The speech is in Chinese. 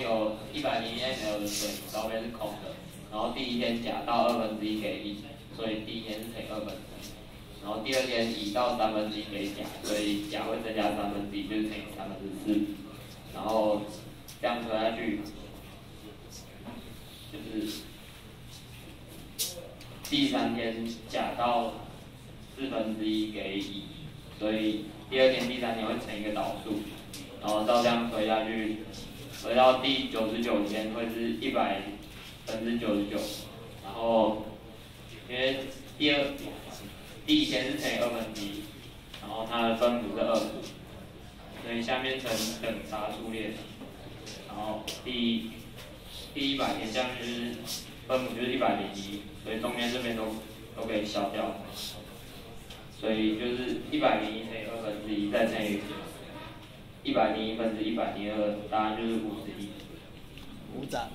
有一百零一 ml 的水，上面是空的，然后第一天甲到二分之一给乙，所以第一天是乘以二分之一，然后第二天乙到三分之一给甲，所以甲会增加三分之一，就是乘以三分之四，然后这样推下去，就是第三天甲到四分之一给乙，所以第二天、第三天会乘一个导数，然后照这样推下去。回到第九十九天会是一百分之九十九，然后因为第二第一天是乘以二分之一，然后它的分母是二，所以下面乘等差数列，然后第第一百天下面就是分母就是一百零一，所以中间这边都都可以消掉，所以就是一百零一乘以二分之一再乘以。一百零一分之一百零二，答案就是五十一。五掌。